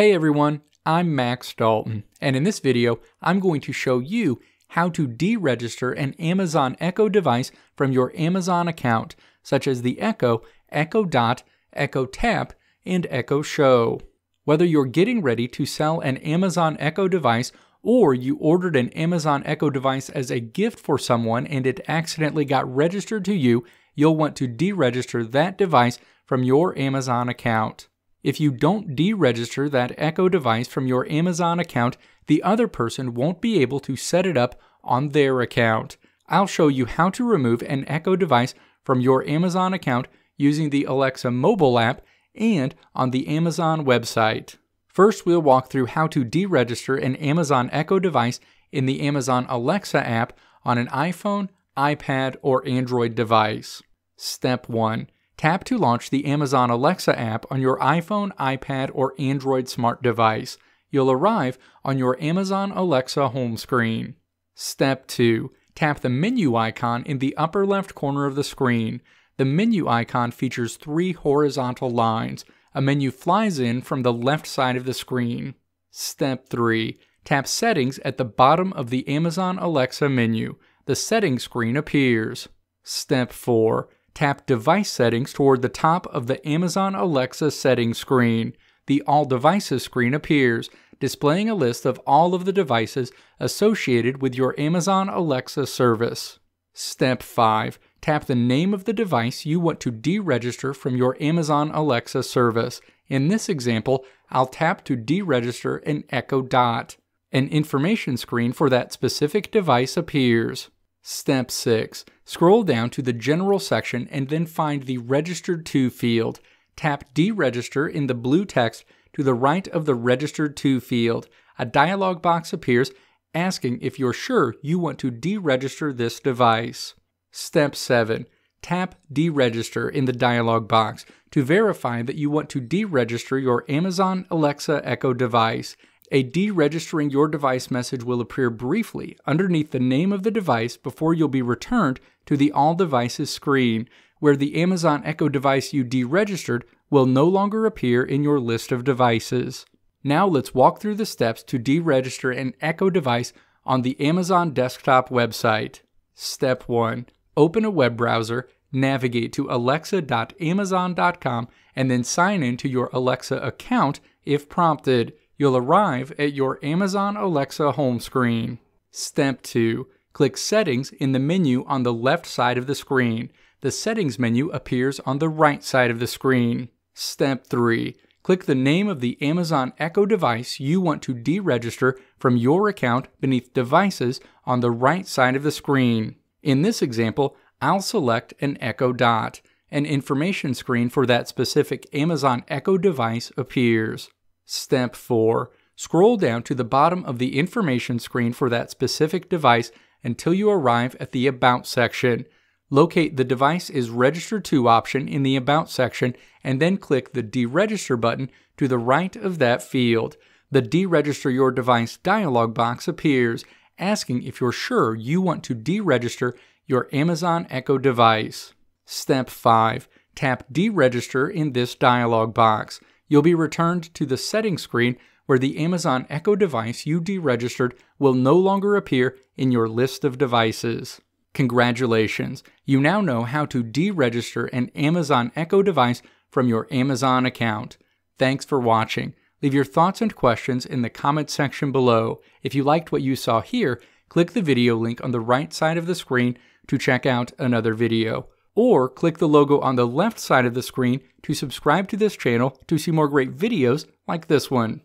Hey everyone, I'm Max Dalton, and in this video, I'm going to show you how to deregister an Amazon Echo device from your Amazon account, such as the Echo, Echo Dot, Echo Tap, and Echo Show. Whether you're getting ready to sell an Amazon Echo device or you ordered an Amazon Echo device as a gift for someone and it accidentally got registered to you, you'll want to deregister that device from your Amazon account. If you don't deregister that Echo device from your Amazon account, the other person won't be able to set it up on their account. I'll show you how to remove an Echo device from your Amazon account using the Alexa mobile app and on the Amazon website. First, we'll walk through how to deregister an Amazon Echo device in the Amazon Alexa app on an iPhone, iPad, or Android device. Step 1 Tap to launch the Amazon Alexa app on your iPhone, iPad, or Android smart device. You'll arrive on your Amazon Alexa home screen. Step 2. Tap the menu icon in the upper left corner of the screen. The menu icon features three horizontal lines. A menu flies in from the left side of the screen. Step 3. Tap Settings at the bottom of the Amazon Alexa menu. The settings screen appears. Step 4 tap Device Settings toward the top of the Amazon Alexa settings screen. The All Devices screen appears, displaying a list of all of the devices associated with your Amazon Alexa service. Step 5. Tap the name of the device you want to deregister from your Amazon Alexa service. In this example, I'll tap to deregister an Echo Dot. An information screen for that specific device appears. Step 6. Scroll down to the General section and then find the Registered To field. Tap Deregister in the blue text to the right of the Registered To field. A dialog box appears asking if you're sure you want to deregister this device. Step 7. Tap Deregister in the dialog box to verify that you want to deregister your Amazon Alexa Echo device. A deregistering your device message will appear briefly underneath the name of the device before you'll be returned to the All Devices screen, where the Amazon Echo device you deregistered will no longer appear in your list of devices. Now let's walk through the steps to deregister an Echo device on the Amazon desktop website. Step 1. Open a web browser, navigate to alexa.amazon.com, and then sign in to your Alexa account if prompted you'll arrive at your Amazon Alexa home screen. Step 2. Click Settings in the menu on the left side of the screen. The Settings menu appears on the right side of the screen. Step 3. Click the name of the Amazon Echo device you want to deregister from your account beneath Devices on the right side of the screen. In this example, I'll select an Echo Dot. An information screen for that specific Amazon Echo device appears. Step 4. Scroll down to the bottom of the information screen for that specific device until you arrive at the About section. Locate the device is registered to option in the About section and then click the Deregister button to the right of that field. The Deregister Your Device dialog box appears, asking if you're sure you want to deregister your Amazon Echo device. Step 5. Tap Deregister in this dialog box you'll be returned to the settings screen where the Amazon Echo device you deregistered will no longer appear in your list of devices. Congratulations! You now know how to deregister an Amazon Echo device from your Amazon account. Thanks for watching. Leave your thoughts and questions in the comment section below. If you liked what you saw here, click the video link on the right side of the screen to check out another video or click the logo on the left side of the screen to subscribe to this channel to see more great videos like this one.